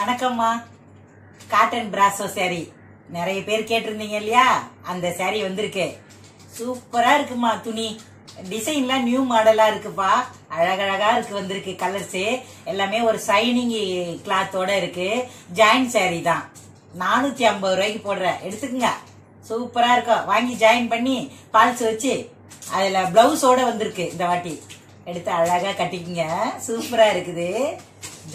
வணக்கம்மா. Cotton brasso sorry நிறைய பேர் கேட்டிருந்தீங்க இல்லையா? அந்த சாரி வந்திருக்கு. சூப்பராக இருக்குமா துணி? டிசைன்லாம் நியூ மாடலாக இருக்குப்பா. அழகழகாக இருக்கு வந்திருக்கு கலர்ஸு எல்லாமே ஒரு ஷைனிங் கிளாத்தோட இருக்கு. ஜாயின் சாரி தான். நானூற்றி ஐம்பது ரூபாய்க்கு போடுறேன் எடுத்துக்கங்க. சூப்பராக இருக்கும் வாங்கி ஜாயின் பண்ணி பால்ஸ் வச்சு அதில் ப்ளவுஸோட வந்திருக்கு இந்த வாட்டி. எடுத்து அழகாக கட்டிக்கிங்க. சூப்பராக இருக்குது.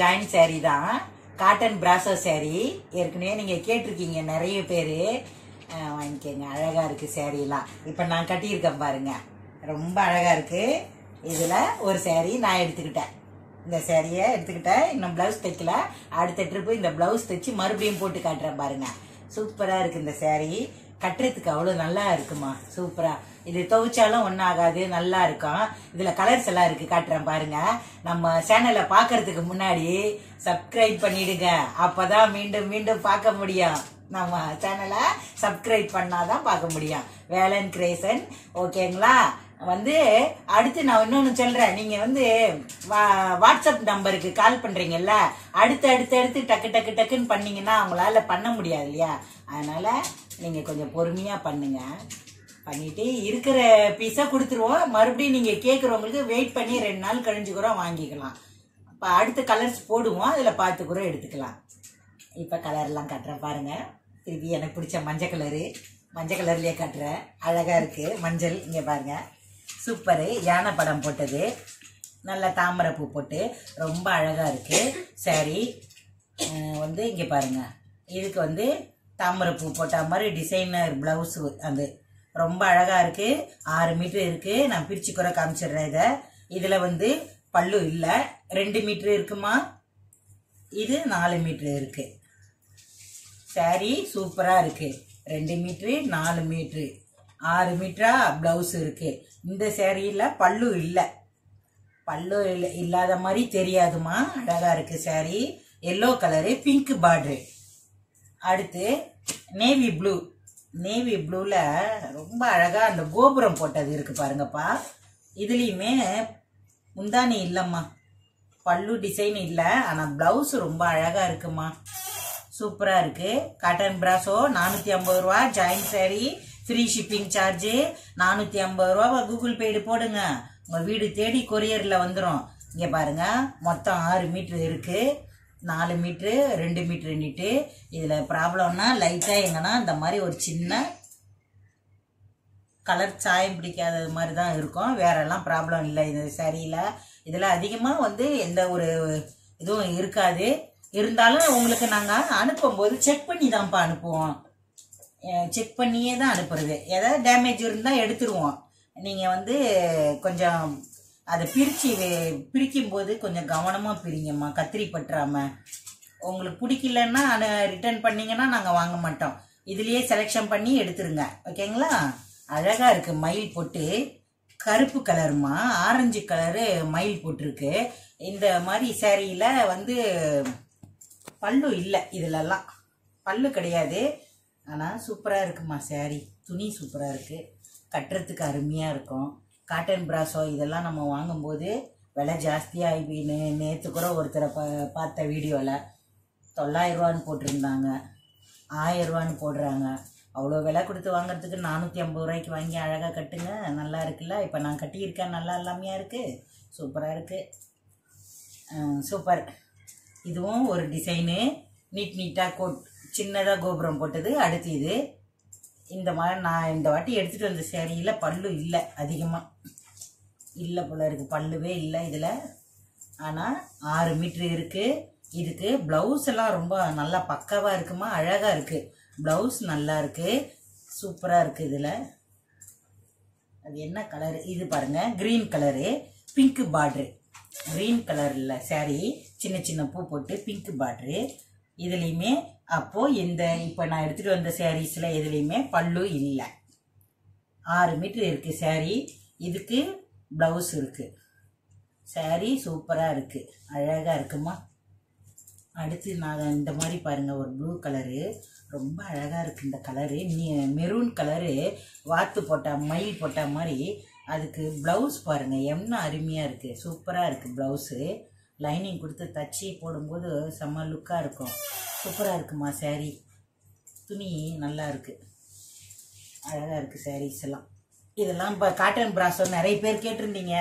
ஜாயின் சாரி தான். காட்டன் பிராசோ சேரீ ஏற்கனவே நீங்கள் கேட்டிருக்கீங்க நிறைய பேர். வாங்கிக்கோங்க. அழகாக இருக்குது சேரீலாம். இப்போ நான் கட்டியிருக்கேன் பாருங்க. ரொம்ப அழகாக இருக்குது இதில் ஒரு சேரீ நான் எடுத்துக்கிட்டேன். இந்த சேரீயை எடுத்துக்கிட்டேன். இன்னும் ப்ளவுஸ் தைக்கல. அடுத்த ட்ரிப்பு இந்த ப்ளவுஸ் தைச்சு மறுபடியும் போட்டு காட்டுறேன் பாருங்கள் சூப்பராக இருக்குது இந்த சேரீ கட்டுறதுக்கு அவ்வளோ நல்லா இருக்குமா? சூப்பராக இது துவைச்சாலும் ஒன்றும் ஆகாது நல்லா இருக்கும். இதில் கலர்ஸ் எல்லாம் இருக்குது காட்டுறேன் பாருங்க. நம்ம சேனலை பார்க்கறதுக்கு முன்னாடி சப்ஸ்கிரைப் பண்ணிடுங்க. அப்பதான் மீண்டும் மீண்டும் பார்க்க முடியும். நம்ம சேனலை சப்ஸ்கிரைப் பண்ணாதான் பார்க்க முடியும். வேலன் கிரேசன் ஓகேங்களா? வந்து அடுத்து நான் இன்னொன்று சொல்கிறேன் நீங்கள் வந்து வா- வாட்ஸ்அப் நம்பருக்கு கால் பண்ணுறீங்கல்ல அடுத்து அடுத்து அடுத்து டக்கு டக்கு டக்குன்னு பண்ணீங்கன்னா அவங்களால பண்ண முடியாது இல்லையா? அதனால் நீங்கள் கொஞ்சம் பொறுமையாக பண்ணுங்கள் பண்ணிட்டு இருக்கிற பீஸை கொடுத்துருவோம். மறுபடியும் நீங்கள் கேட்குறவங்களுக்கு வெயிட் பண்ணி ரெண்டு நாள் கழிஞ்சு கூட வாங்கிக்கலாம். இப்போ அடுத்த கலர்ஸ் போடுவோம். அதில் பார்த்து கூட எடுத்துக்கலாம். இப்போ கலர்லாம் கட்டுறேன் பாருங்கள் திருப்பி எனக்கு பிடிச்ச மஞ்சள் கலரு மஞ்சள் கலர்லேயே கட்டுறேன். அழகாக இருக்குது மஞ்சள் இங்கே பாருங்கள் சூப்பரு யானை படம் போட்டது. நல்ல தாமரை பூ போட்டு ரொம்ப அழகாக இருக்குது சரி வந்து இங்கே பாருங்கள் இதுக்கு வந்து தாமரை பூ போட்ட மாதிரி டிசைனர் ப்ளவுஸு அந்த ரொம்ப அழகா இருக்கு. ஆறு மீட்டர் இருக்கு. நான் பிரிச்சு குறை காமிச்சிடுறேன் இதை. இதுல வந்து பல்லு இல்லை. ரெண்டு மீட்டர் இருக்குமா? இது நாலு மீட்டர் இருக்கு. saree சூப்பரா இருக்கு. ரெண்டு மீட்ரு நாலு மீட்ரு ஆறு மீட்டரா? பிளவுஸ் இருக்கு. இந்த சேரீல பல்லு இல்லை. பல்லு இல்லாத மாதிரி தெரியாதுமா? அழகா இருக்கு saree yellow colour pink border அடுத்து நேவி ப்ளூ நேவி ப்ளூவில் ரொம்ப அழகாக அந்த கோபுரம் போட்டது இருக்குது பாருங்கப்பா. இதுலேயுமே முந்தானி இல்லைம்மா. பல்லு டிசைன் இல்லை ஆனால் ப்ளவுஸ் ரொம்ப அழகாக இருக்குமா. சூப்பராக இருக்குது காட்டன் பிராசோ நானூற்றி ஐம்பது ரூபா. Join saree free shipping charge நானூற்றி ஐம்பது ரூபா கூகுள் பேடு போடுங்க. உங்கள் வீடு தேடி கொரியரில் வந்துடும் இங்கே பாருங்க மொத்தம் ஆறு மீட்ரு இருக்குது நாலு மீட்ரு ரெண்டு மீட்ரு நீட்டு இதில் ப்ராப்ளம்னா லைட்டாக எங்கன்னா இந்த மாதிரி ஒரு சின்ன கலர் சாயம் பிடிக்காதது மாதிரி தான் இருக்கும். வேறெல்லாம் ப்ராப்ளம் இல்லை. இது சரியில்லை. இதில் அதிகமாக வந்து எந்த ஒரு இதுவும் இருக்காது. இருந்தாலும் உங்களுக்கு நாங்கள் அனுப்பும்போது செக் பண்ணி தான்ப்பா அனுப்புவோம் செக் பண்ணியே தான் அனுப்புறது. ஏதாவது டேமேஜ் இருந்தால் எடுத்துருவோம். நீங்கள் வந்து கொஞ்சம் அதை பிரித்து பிரிக்கும் போது கொஞ்சம் கவனமாக பிரிங்கம்மா கத்திரி பற்றாம. உங்களுக்கு பிடிக்கலன்னா ரிட்டர்ன் பண்ணிங்கன்னா நாங்கள் வாங்க மாட்டோம். இதுலேயே செலெக்ஷன் பண்ணி எடுத்துருங்க. ஓகேங்களா? அழகாக இருக்குது மயில் போட்டு. கருப்பு கலருமா? ஆரஞ்சு கலரு மயில் போட்டிருக்கு. இந்த மாதிரி சேரீயில் வந்து பல்லு இல்லை இதுலலாம். பல்லு கிடையாது. ஆனால் சூப்பராக இருக்குமா சேரீ துணி சூப்பராக இருக்குது கட்டுறதுக்கு அருமையாக இருக்கும். காட்டன் ப்ராஸோ இதெல்லாம் நம்ம வாங்கும்போது விலை ஜாஸ்தியாக நே நேற்று கூட ஒருத்தரை பா பார்த்த வீடியோவில் தொள்ளாயிரம் ரூபான்னு போட்டிருந்தாங்க. ஆயிரரூவான்னு போடுறாங்க. அவ்வளோ விலை கொடுத்து வாங்குறதுக்கு நானூற்றி ஐம்பது ரூபாய்க்கு வாங்கி அழகாக கட்டுங்க. நல்லா இருக்குல்ல? இப்போ நான் கட்டியிருக்கேன். நல்லா இல்லாமையாக இருக்குது சூப்பராக இருக்குது சூப்பர். இதுவும் ஒரு டிசைனு நீட் நீட்டாக கோட் சின்னதாக கோபுரம் போட்டது. அடுத்து இது. இந்த மாதிரி நான் இந்த வாட்டி எடுத்துகிட்டு வந்த சேரீயில் பல்லு இல்லை அதிகமாக இல்லை போல இருக்குது பல்லுவே இல்லை இதில். ஆனால் ஆறு மீட்ரு இருக்குது இதுக்கு ப்ளவுஸ் எல்லாம் ரொம்ப நல்லா பக்காவாக இருக்குமா? அழகாக இருக்குது ப்ளவுஸ் நல்லா இருக்குது சூப்பராக இருக்குது இதில். அது என்ன கலரு இது பாருங்கள் green colour pink border green கலரில் saree. சின்ன சின்ன பூ போட்டு பிங்க் பார்ட்ரு இதுலேயுமே அப்போது இந்த இப்போ நான் எடுத்துகிட்டு வந்த சாரீஸில் எதுலேயுமே பல்லு இல்லை. ஆறு மீட்ரு இருக்குது saree. இதுக்கு ப்ளவுஸ் இருக்குது சாரீ சூப்பராக இருக்குது அழகாக இருக்குமா? அடுத்து நான் இந்த மாதிரி பாருங்கள் ஒரு ப்ளூ கலரு ரொம்ப அழகாக இருக்குது இந்த கலரு மெரூன் கலரு வாத்து போட்ட மயில் போட்ட மாதிரி அதுக்கு ப்ளவுஸ் பாருங்கள் என்ன அருமையாக இருக்குது சூப்பராக இருக்குது ப்ளவுஸு லைனிங் கொடுத்து தச்சு போடும்போது செம்ம லுக்காக இருக்கும். சூப்பராக இருக்குமா saree? துணி நல்லா இருக்குது அழகாக இருக்குது சாரீஸ் எல்லாம். இதெல்லாம் இப்போ காட்டன் பிராசோ நிறைய பேர் கேட்டிருந்தீங்க.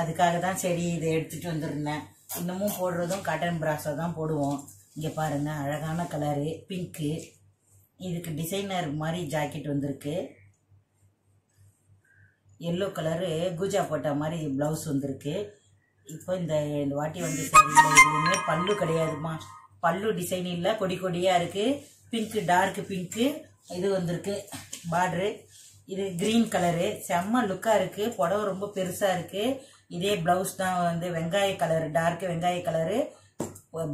அதுக்காக தான் சரி இதை எடுத்துகிட்டு வந்துருந்தேன். இன்னமும் போடுறதும் காட்டன் பிராசோ தான் போடுவோம். இங்கே பாருங்கள் அழகான கலரு பிங்க்கு இதுக்கு டிசைனர் மாதிரி ஜாக்கெட் வந்திருக்கு. எல்லோ கலரு கூஜா போட்ட மாதிரி ப்ளவுஸ் வந்திருக்கு. இப்போ இந்த இந்த வாட்டி வந்து சரியில்லை எதுவுமே பல்லு கிடையாதுமா பல்லு டிசைன் இல்லை கொடி கொடியாக இருக்குது பிங்க்கு டார்க் பிங்க்கு இது வந்திருக்கு. பார்ட்ரு இது கிரீன் கலரு செம்ம லுக்காக இருக்குது புடவை ரொம்ப பெருசாக இருக்குது இதே ப்ளவுஸ் தான் வந்து வெங்காய கலரு டார்க் வெங்காய கலரு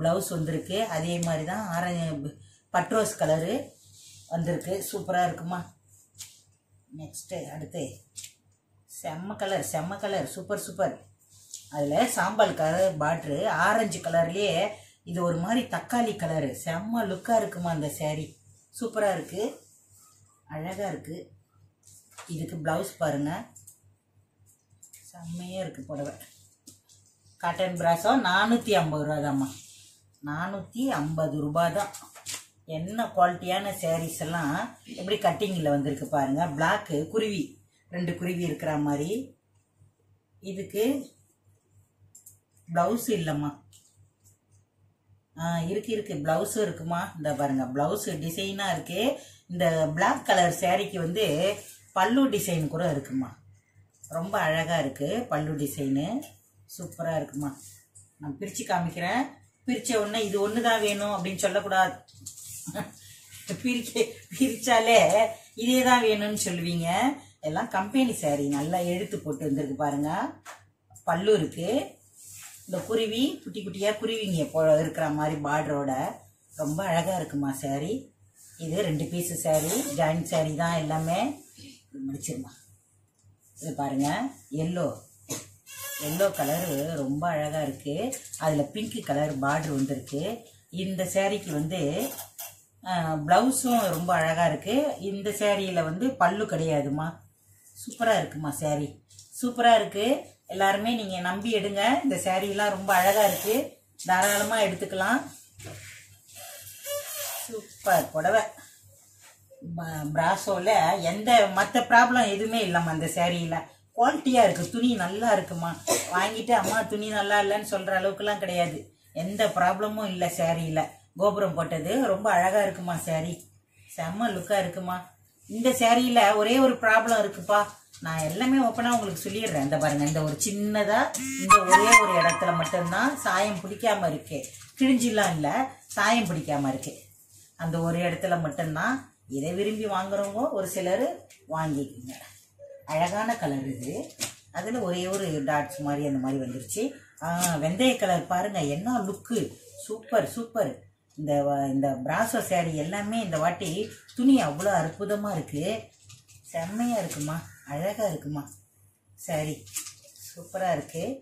ப்ளவுஸ் வந்திருக்கு. அதே மாதிரி தான் ஆரஞ்சு பட்ரோஸ் கலரு வந்திருக்கு. சூப்பராக இருக்குமா? நெக்ஸ்ட்டு அடுத்து. செம்ம கலர் செம்ம கலர் சூப்பர் சூப்பர் அதில் சாம்பல் கலர் பாட்ரு ஆரஞ்சு கலர்லேயே இது ஒரு மாதிரி தக்காளி கலரு செம்ம லுக்காக இருக்குமா அந்த சேரீ சூப்பராக இருக்குது அழகாக இருக்குது இதுக்கு ப்ளவுஸ் பாருங்கள் செம்மையாக இருக்குது புடவை. காட்டன் பிராஸோ நானூற்றி ஐம்பது ரூபா தான்மா நானூற்றி ஐம்பது ரூபா தான் என்ன குவாலிட்டியான சேரீஸ் எல்லாம் எப்படி கட்டிங்கில் வந்திருக்கு பாருங்க. பிளாக்கு குருவி. ரெண்டு குருவி இருக்கிற மாதிரி. இதுக்கு ப்ளவுஸ் இல்லைம்மா. ஆ இருக்கு இருக்கு. ப்ளவுஸும் இருக்குமா? இந்த பாருங்க. ப்ளவுஸு டிசைனாக இருக்கு. இந்த பிளாக் கலர் சேரீக்கு வந்து பல்லு டிசைன் கூட இருக்குமா? ரொம்ப அழகாக இருக்குது பல்லு டிசைனு சூப்பராக இருக்குமா? நான் பிரித்து காமிக்கிறேன். பிரித்த உடனே இது ஒன்று தான் வேணும் அப்படின்னு சொல்லக்கூடாது. பிரிக்க பிரித்தாலே இதே தான் வேணும்னு சொல்லுவீங்க. எல்லாம் கம்பெனி சாரி நல்லா எழுத்து போட்டு வந்திருக்கு பாருங்க. பல்லு இருக்குது இந்த குருவி குட்டி குட்டியாக குருவிங்க போ இருக்கிற மாதிரி பார்டரோட ரொம்ப அழகாக இருக்குமா சாரி இது ரெண்டு பீஸு சாரி ஜாயின் சாரி தான் எல்லாமே. முடிச்சிருமா இது பாருங்க. எல்லோ எல்லோ கலரு ரொம்ப அழகாக இருக்குது அதில் பிங்க் கலர் பார்டர் வந்துருக்கு. இந்த சேரீக்கு வந்து ப்ளவுஸும் ரொம்ப அழகாக இருக்குது இந்த சேரீயில் வந்து பல்லு கிடையாதுமா. சூப்பராக இருக்குமா saree? சூப்பராக இருக்குது எல்லாருமே நீங்கள் நம்பி எடுங்க. இந்த சேரீலாம் ரொம்ப அழகாக இருக்குது தாராளமாக எடுத்துக்கலாம். சூப்பர் புடவை. பிராசோவில் எந்த மற்ற ப்ராப்ளம் எதுவுமே இல்லைம்மா அந்த சேரீயில் குவாலிட்டியாக இருக்குது துணி நல்லா இருக்குமா? வாங்கிட்டு அம்மா துணி நல்லா இல்லைன்னு சொல்கிற அளவுக்குலாம் கிடையாது. எந்த ப்ராப்ளமும் இல்லை சேரீயில் கோபுரம் போட்டது ரொம்ப அழகாக இருக்குமா சேரீ செம்ம லுக்காக இருக்குமா? இந்த சேரீயில் ஒரே ஒரு ப்ராப்ளம் இருக்குப்பா. நான் எல்லாமே ஓப்பனாக உங்களுக்கு சொல்லிடுறேன். இந்த பாருங்கள் இந்த ஒரு சின்னதாக இந்த ஒரே ஒரு இடத்துல மட்டும்தான் சாயம் பிடிக்காம இருக்கு. கிழிஞ்சிலாம் இல்லை சாயம் பிடிக்காம இருக்கு. அந்த ஒரு இடத்துல மட்டும்தான் இதை விரும்பி வாங்குறவங்க ஒரு சிலர் வாங்கிக்குங்க. அழகான கலர் இது. அதில் ஒரே ஒரு டாட்ஸ் மாதிரி அந்த மாதிரி வந்துருச்சு. வெந்தய கலர் பாருங்கள் என்ன லுக்கு சூப்பர் சூப்பர் இந்த வ- இந்த பிராசோ சேரீ எல்லாமே இந்த வாட்டி துணி அவ்வளோ அற்புதமாக இருக்குது செம்மையாக இருக்குமா? அழகாக இருக்குமா? சரி சூப்பராக இருக்குது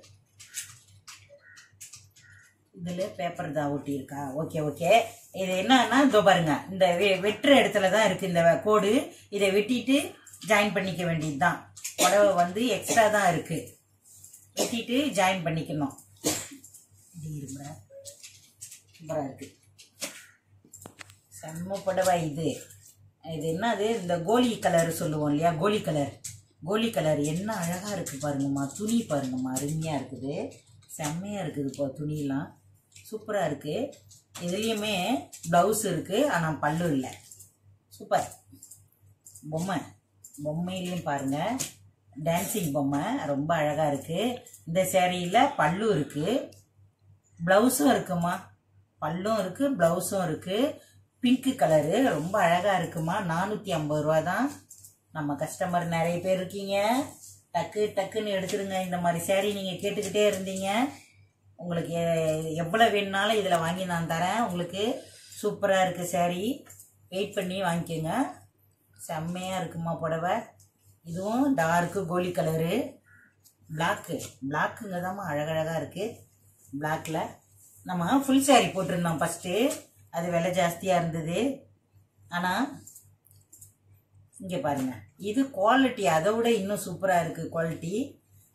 இதில் பேப்பர் தான் ஒட்டியிருக்கா ஓகே ஓகே இது என்னன்னா இதோ பாருங்க. இந்த வெ- வெட்டுற இடத்துல தான் இருக்கு இந்த கோடு. இதை வெட்டிட்டு ஜாயின் பண்ணிக்க வேண்டியது தான் புடவை வந்து எக்ஸ்ட்ரா தான் இருக்கு. வெட்டிட்டு ஜாயின் பண்ணிக்கணும். சூப்பராக இருக்கு. செம்ம புடவை இது. இது என்னது? இந்த கோலி கலர் சொல்லுவோம் இல்லையா? கோலி கலர். கோலி கலர் என்ன அழகாக இருக்குது பாருங்கம்மா. துணி பாருங்கம்மா. அருமையாக இருக்குது. செம்மையாக இருக்குது இப்போ துணியெல்லாம். சூப்பராக இருக்குது இதுலேயுமே ப்ளவுஸ் இருக்குது ஆனால் பல்லு இல்லை. சூப்பர் பொம்மை. பொம்மையிலையும் பாருங்கள் டான்சிங் பொம்மை. ரொம்ப அழகாக இருக்குது இந்த சேரீயில் பல்லும் இருக்குது ப்ளவுஸும் இருக்குமா? பல்லும் இருக்குது ப்ளவுஸும் இருக்குது பிங்க்கு கலரு ரொம்ப அழகாக இருக்குமா? நானூற்றி ஐம்பது ரூபா தான். நம்ம கஸ்டமர் நிறைய பேர் இருக்கீங்க. டக்கு டக்குன்னு எடுத்துருங்க இந்த மாதிரி சேரீ நீங்கள் கேட்டுக்கிட்டே இருந்தீங்க. உங்களுக்கு எவ்வளோ வேணுனாலும் இதில் வாங்கி நான் தரேன். உங்களுக்கு சூப்பராக இருக்குது சேரீ வெயிட் பண்ணி வாங்கிக்கோங்க. செம்மையாக இருக்குமா புடவை. இதுவும் டார்க்கு கோலி கலரு பிளாக்கு பிளாக்குங்க தாம்மா அழகழகாக இருக்குது பிளாக்கில் நம்ம ஃபுல் சேரீ போட்டிருந்தோம் ஃபஸ்ட்டு அது விலை ஜாஸ்தியாக இருந்தது. ஆனால் இங்கே பாருங்கள் இது குவாலிட்டி அதை விட இன்னும் சூப்பராக இருக்குது குவாலிட்டி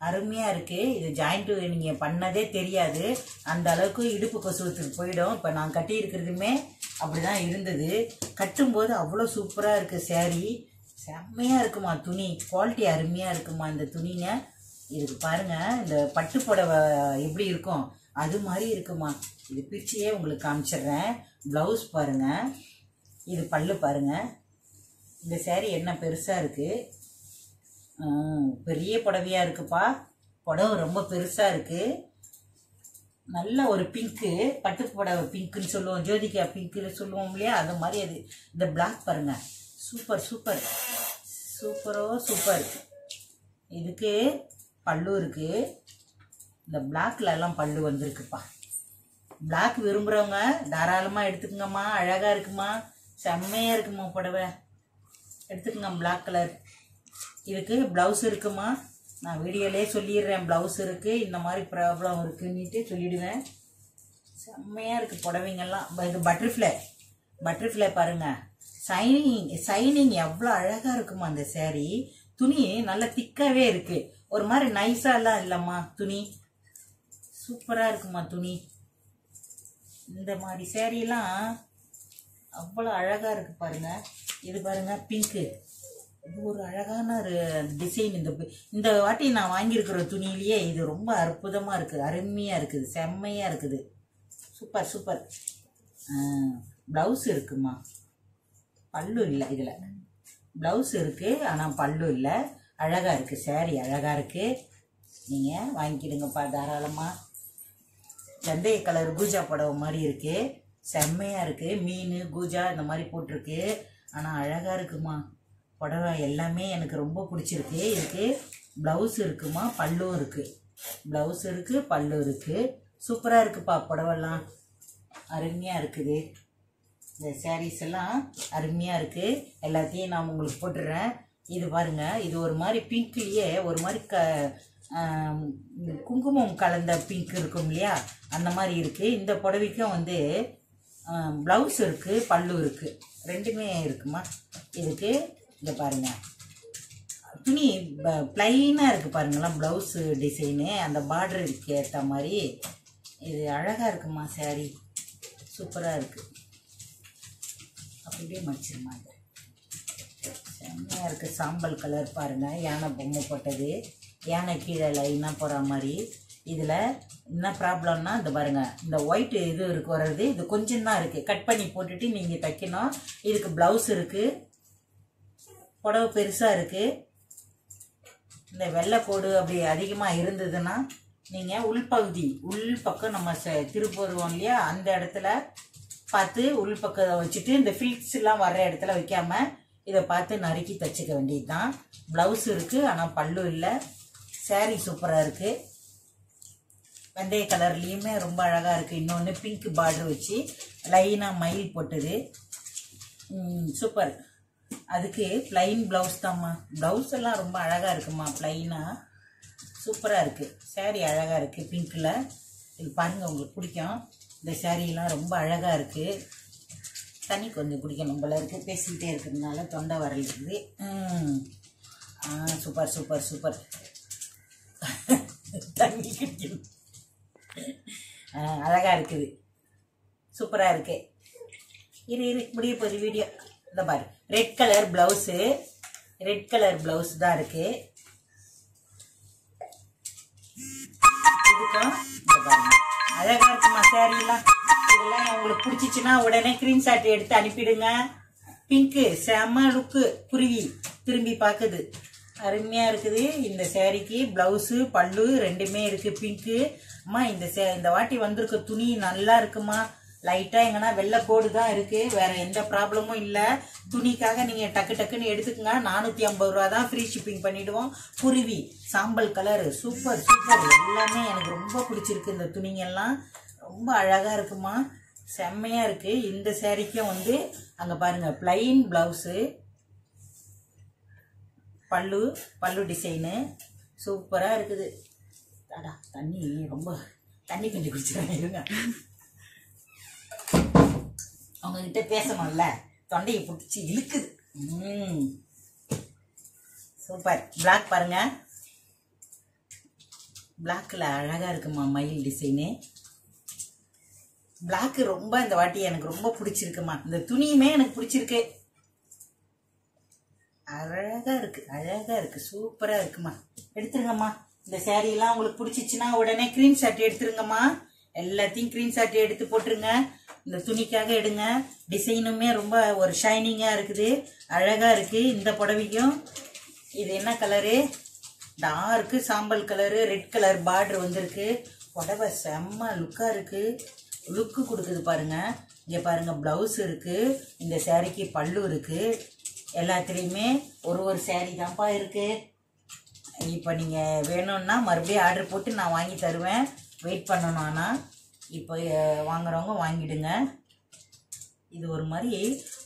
அருமையாக இருக்குது இது ஜாயிண்ட் நீங்கள் பண்ணதே தெரியாது. அந்த அளவுக்கு இடுப்பு கொசுவத்துக்கு போயிடும். இப்போ நான் கட்டியிருக்கிறதுமே அப்படி அப்படிதான் இருந்தது. கட்டும்போது அவ்வளோ சூப்பராக இருக்குது சேரீ செம்மையாக இருக்குமா துணி. குவாலிட்டி அருமையாக இருக்குமா இந்த துணிங்க. இதுக்கு பாருங்கள் இந்த பட்டு புடவை எப்படி இருக்கும்? அது மாதிரி இருக்குமா. இது பிரிச்சியே உங்களுக்கு காமிச்சிடுறேன். ப்ளவுஸ் பாருங்கள் இது பல்லு பாருங்கள் இந்த சேரீ என்ன பெருசாக இருக்குது பெரிய புடவையா இருக்குப்பா. புடவை ரொம்ப பெருசா இருக்கு. நல்ல ஒரு பிங்க்கு பட்டு புடவை பிங்க்குன்னு சொல்லுவோம். ஜோதிகா பிங்க்குன்னு சொல்லுவோம் இல்லையா? அது மாதிரி அது. இந்த பிளாக் பாருங்க. சூப்பர் சூப்பர் சூப்பரோ சூப்பர் இதுக்கு பல்லு இருக்கு. இந்த பிளாக்ல எல்லாம் பல்லு வந்திருக்குப்பா. பிளாக் விரும்புறவங்க தாராளமா எடுத்துக்கங்கம்மா. அழகா இருக்குமா. செம்மையா இருக்குமா புடவை. எடுத்துக்கங்க பிளாக் கலர் இதுக்கு ப்ளவுஸ் இருக்குமா? நான் வீடியோலே சொல்லிடுறேன். ப்ளவுஸ் இருக்குது இந்த மாதிரி ப்ராப்ளம் இருக்குன்னுட்டு சொல்லிடுவேன். செம்மையாக இருக்குது புடவைங்கெல்லாம் இது பட்டர்ஃப்ளை பட்டர்ஃப்ளை பாருங்கள் சைனிங் சைனிங் எவ்வளோ அழகாக இருக்குமா அந்த சேரீ துணி நல்ல திக்காகவே இருக்குது ஒரு மாதிரி நைஸாலாம் எல்லாம் துணி. சூப்பராக இருக்குமா துணி? இந்த மாதிரி சேரீலாம் அவ்வளோ அழகாக இருக்குது பாருங்கள் இது பாருங்கள் பிங்க்கு ஒரு அழகான ஒரு டிசைன் இந்த இந்த வாட்டி நான் வாங்கியிருக்கிற துணியிலேயே இது ரொம்ப அற்புதமாக இருக்குது அருமையாக இருக்குது செம்மையாக இருக்குது. Super super. ப்ளவுஸ் இருக்குமா? பல்லு இல்லை இதில். ப்ளவுஸ் இருக்குது ஆனால் பல்லு இல்லை. அழகாக இருக்குது சேரீ அழகாக இருக்குது நீங்கள் வாங்கிக்கிடுங்கப்பா தாராளமாக சந்தைய கலர் கூஜா புடவை மாதிரி இருக்குது செம்மையாக இருக்குது மீன் கூஜா இந்த மாதிரி போட்டிருக்கு. ஆனால் அழகாக இருக்குமா? புடவை எல்லாமே எனக்கு ரொம்ப பிடிச்சிருக்கு. இதுக்கு ப்ளவுஸ் இருக்குமா? பல்லும் இருக்குது ப்ளவுஸ் இருக்குது பல்லு இருக்குது சூப்பராக இருக்குப்பா புடவெல்லாம் அருமையாக இருக்குது. இந்த சாரீஸ் எல்லாம் அருமையாக இருக்குது எல்லாத்தையும் நான் உங்களுக்கு போட்டுடுறேன் இது பாருங்கள் இது ஒரு மாதிரி பிங்க்லேயே ஒரு மாதிரி க குங்குமம் கலந்த பிங்க் இருக்கும் இல்லையா? அந்த மாதிரி இருக்குது இந்த புடவைக்கும் வந்து ப்ளவுஸ் இருக்குது பல்லு இருக்குது ரெண்டுமே இருக்குமா? இதுக்கு இந்த பாருங்கள் துணி பிளைனாக இருக்குது பாருங்களேன் ப்ளவுஸு டிசைனு அந்த பார்டருக்கு ஏற்ற மாதிரி. இது அழகாக இருக்குமா saree? சூப்பராக இருக்குது அப்படியே மடிச்சிருமா இது? செம்மையாக இருக்குது சாம்பல் கலர் பாருங்கள் யானை பொம்மை போட்டது. யானை கீழே லைனாக போகிற மாதிரி. இதில் என்ன ப்ராப்ளம்னா இந்த பாருங்கள் இந்த ஒயிட் இது இருக்கு வர்றது. இது கொஞ்சம் தான் இருக்குது கட் பண்ணி போட்டுட்டு நீங்கள் தைக்கணும். இதுக்கு ப்ளவுஸ் இருக்குது புடவை பெருசாக இருக்குது இந்த வெள்ளைக்கோடு அப்படி அதிகமாக இருந்ததுன்னா நீங்கள் உள்பகுதி உள் பக்கம் நம்ம ச- திருப்புவோம் இல்லையா? அந்த இடத்துல பார்த்து உள் பக்கம் வச்சுட்டு இந்த ஃபில்ஸ்லாம் வர்ற இடத்துல வைக்காம இதை பார்த்து நறுக்கி தச்சுக்க வேண்டியது தான் ப்ளவுஸ் இருக்குது ஆனால் பல்லு இல்லை. சேரீ சூப்பராக இருக்குது வெந்தய கலர்லேயுமே ரொம்ப அழகாக இருக்குது இன்னொன்று பிங்க் பார்டர் வச்சு லைனாக மயில் போட்டது. சூப்பர் அதுக்கு ப்ளைன் ப்ளவுஸ் தாம்மா. ப்ளவுஸ் எல்லாம் ரொம்ப அழகாக இருக்குமா ப்ளைனாக சூப்பராக இருக்குது சேரீ அழகாக இருக்குது பிங்க்கில் இது பாருங்கள் உங்களுக்கு பிடிக்கும். இந்த சேரீலாம் ரொம்ப அழகாக இருக்குது தண்ணி கொஞ்சம் குடிக்கணும் போல இருக்குது பேசிக்கிட்டே இருக்கிறதுனால தொண்டை வரல இருக்குது. ஆ சூப்பர் சூப்பர் சூப்பர் தண்ணி குடிக்கணும். அழகாக இருக்குது. சூப்பராக இருக்குது இரு இரு முடிய போகுது வீடியோ இந்த பாரு. Red colour blouse red colour blouse தான் இருக்கு. இதுக்கும் இந்த அழகா இருக்குமா சேரீலாம் இதெல்லாம் உங்களுக்கு பிடிச்சிச்சுன்னா உடனே ஸ்கிரீன்ஷாட் எடுத்து அனுப்பிடுங்க. பிங்க்கு செம லுக்கு குருவி. திரும்பி பார்க்குது அருமையா இருக்குது. இந்த சேரீக்கு பிளவுஸு பல்லு ரெண்டுமே இருக்கு. பிங்க்கு அம்மா இந்த சே இந்த வாட்டி வந்திருக்க துணி நல்லா இருக்குமா? லைட்டா எங்கன்னா வெள்ளை கோடு தான் இருக்கு. வேற எந்த ப்ராப்ளமும் இல்லை. துணிக்காக நீங்க டக்கு டக்குன்னு எடுத்துக்கங்க. நானூத்தி ஐம்பது ரூபா தான் ஃப்ரீ ஷிப்பிங் பண்ணிடுவோம். குருவி சாம்பல் கலரு சூப்பர் சூப்பர் எல்லாமே எனக்கு ரொம்ப பிடிச்சிருக்கு இந்த துணிங்கெல்லாம். ரொம்ப அழகா இருக்குமா. செம்மையா இருக்கு. இந்த சேரீக்கும் வந்து அங்க பாருங்க பிளைன் பிளவுஸு பல்லு பல்லு டிசைனு சூப்பராக இருக்குது. அடா தண்ணி ரொம்ப தண்ணி கொஞ்சம் குடிச்சிடறேன் இருங்க அவங்ககிட்ட பேசணும்ல? தொண்டையை பிடிச்சி இழுக்குது. ம். சூப்பர். பிளாக் பாருங்க. பிளாக்கில் அழகாக இருக்குமா மயில் டிசைனு? பிளாக்கு ரொம்ப இந்த வாட்டி எனக்கு ரொம்ப பிடிச்சிருக்குமா? இந்த துணியுமே எனக்கு பிடிச்சிருக்கு. அழகாக இருக்கு அழகாக இருக்கு சூப்பராக இருக்குமா? எடுத்துருங்கம்மா. இந்த சேரீலாம் உங்களுக்கு பிடிச்சிச்சின்னா உடனே க்ரீன் ஷர்ட் எடுத்துருங்கம்மா. எல்லாத்தையும் க்ரீன் சாட்டி எடுத்து போட்டுருங்க. இந்த துணிக்காக எடுங்க. டிசைனுமே ரொம்ப ஒரு ஷைனிங்காக இருக்குது. அழகாக இருக்குது இந்த புடவைக்கும் இது என்ன கலரு டார்க்கு சாம்பல் கலரு ரெட் கலர் பார்டர் வந்திருக்கு. புடவை செம்ம லுக்காக இருக்குது லுக்கு கொடுக்குது பாருங்க. இங்கே பாருங்கள் ப்ளவுஸ் இருக்குது இந்த சேரீக்கு பல்லு இருக்குது எல்லாத்துலேயுமே ஒரு ஒரு சேரீ தான்ப்பா இருக்குது இப்போ நீங்கள் வேணும்னா மறுபடியும் ஆர்டர் போட்டு நான் வாங்கி தருவேன். வெயிட் பண்ணணும் ஆனால் இப்போ வாங்குறவங்க வாங்கிடுங்க. இது ஒரு மாதிரி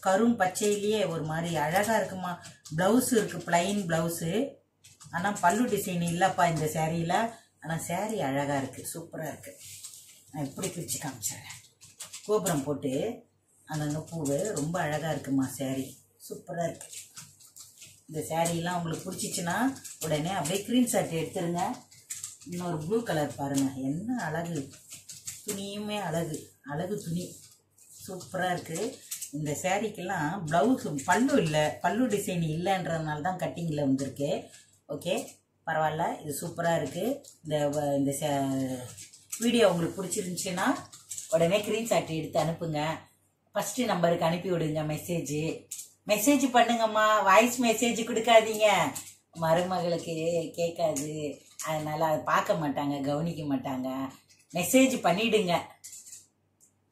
கரும் பச்சையிலேயே ஒரு மாதிரி அழகாக இருக்குமா? ப்ளவுஸ் இருக்குது ப்ளைன் ப்ளவுஸு ஆனால் பல்லு டிசைன் இல்லைப்பா இந்த சேரீயில் ஆனால் சேரீ அழகாக இருக்குது சூப்பராக இருக்குது நான் இப்படி பிரித்து காமிச்சிடுறேன். கோபுரம் போட்டு அங்கங்கே பூவு ரொம்ப அழகாக இருக்குமா சேரீ சூப்பராக இருக்குது இந்த சேரீலாம் உங்களுக்கு பிடிச்சிச்சின்னா உடனே அப்படியே க்ரீன் ஷர்ட் எடுத்துருங்க. இன்னொரு ப்ளூ கலர் பாருங்கள் என்ன அழகு. துணியுமே அழகு. அழகு துணி. சூப்பராக இருக்குது இந்த சேரீக்கெல்லாம் ப்ளவுஸு பல்லு இல்லை. பல்லு டிசைன் இல்லைன்றதுனால தான் கட்டிங்கில் வந்திருக்கு. ஓகே பரவாயில்ல. இது சூப்பராக இருக்குது இந்த வ- இந்த வீடியோ உங்களுக்கு பிடிச்சிருந்துச்சின்னா உடனே க்ரீன்ஷாட்டு எடுத்து அனுப்புங்க. ஃபஸ்ட்டு நம்பருக்கு அனுப்பி விடுங்க மெசேஜ் மெசேஜ் பண்ணுங்கம்மா. வாய்ஸ் மெசேஜ் கொடுக்காதீங்க. மருமகளுக்கு கேட்காது அதனால அதை பார்க்க மாட்டாங்க கவனிக்க மாட்டாங்க. மெசேஜ் பண்ணிடுங்க.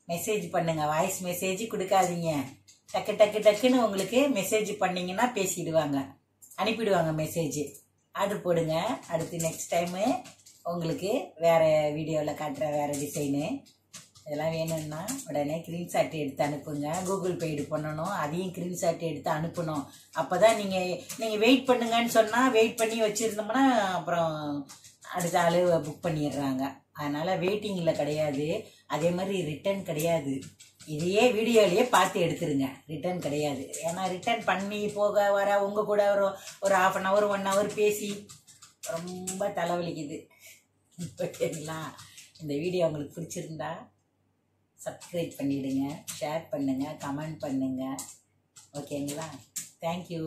மெசேஜ் பண்ணுங்க. வாய்ஸ் மெசேஜ் கொடுக்காதீங்க. டக்கு டக்கு டக்குன்னு உங்களுக்கு மெசேஜ் பண்ணீங்கன்னா பேசிடுவாங்க. அனுப்பிடுவாங்க மெசேஜ் ஆர்டர் போடுங்க. அடுத்து நெக்ஸ்ட் டைமு உங்களுக்கு வேறு வீடியோவில் காட்டுற வேறு டிசைனு இதெல்லாம் வேணும்னா உடனே க்ரீன் ஸ்க்ரீன்ஷாட் எடுத்து அனுப்புங்க. கூகுள் பேடு பண்ணணும். அதையும் க்ரீன் ஸ்க்ரீன்ஷாட் எடுத்து அனுப்பணும். அப்போ தான் நீங்கள் நீங்கள் வெயிட் பண்ணுங்கன்னு சொன்னால் வெயிட் பண்ணி வச்சுருந்தோம்னா அப்புறம் அடுத்த ஆள் புக் பண்ணிடுறாங்க. அதனால் வெயிட்டிங்கில் கிடையாது. அதே மாதிரி ரிட்டர்ன் கிடையாது. இதையே வீடியோலையே பார்த்து எடுத்துருங்க. ரிட்டர்ன் கிடையாது. ஏன்னா ரிட்டர்ன் பண்ணி போக வர உங்கள் கூட ஒரு ஒரு half an hour one hour பேசி ரொம்ப தலைவலிக்குது. ஓகேங்களா இந்த வீடியோ உங்களுக்கு பிடிச்சிருந்தா சப்ஸ்கிரைப் பண்ணிவிடுங்க ஷேர் பண்ணுங்கள் கமெண்ட் பண்ணுங்கள் ஓகேங்களா தேங்க்யூ